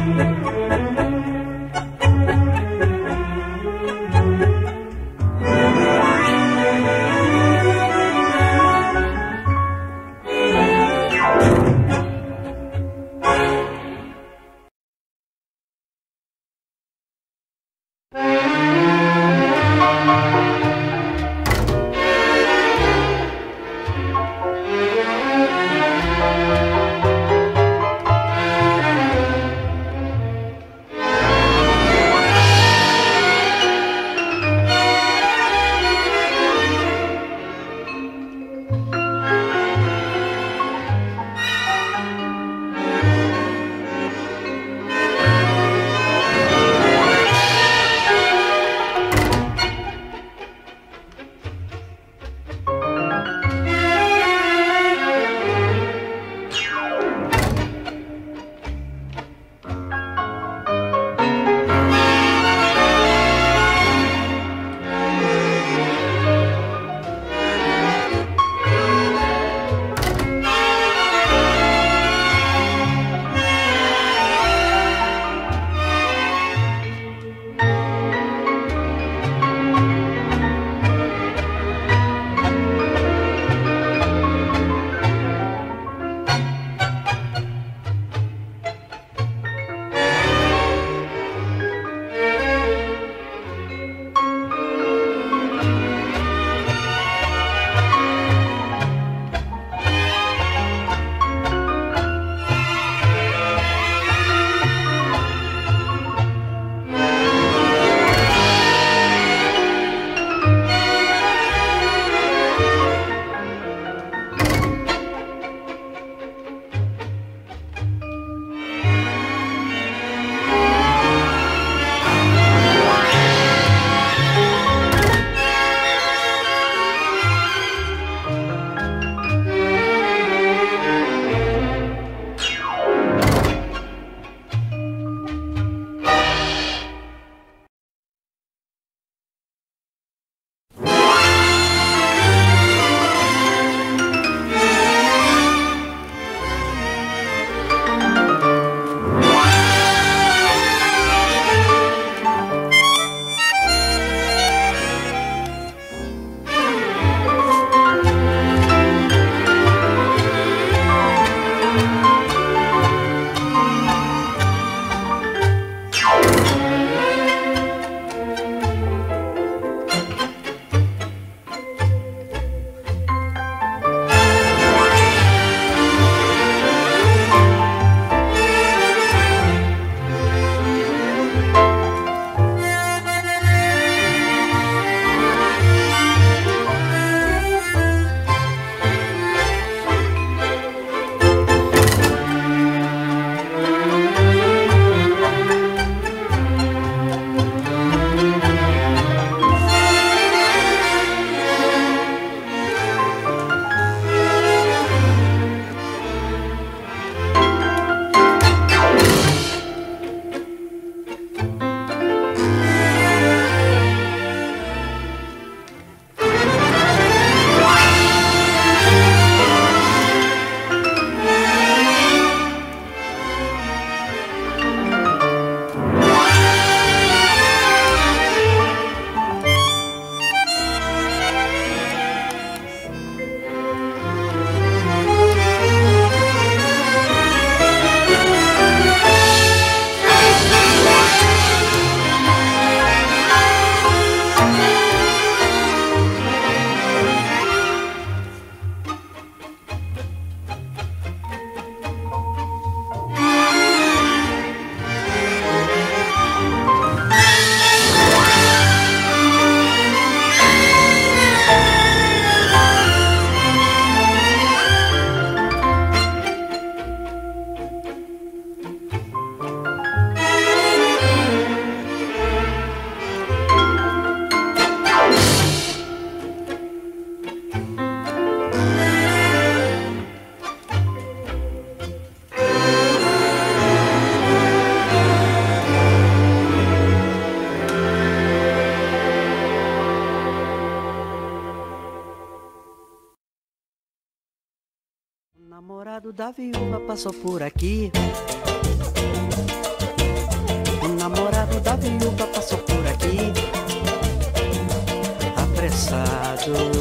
up. O namorado da viúva passou por aqui. O namorado da viúva passou por aqui. Apressado.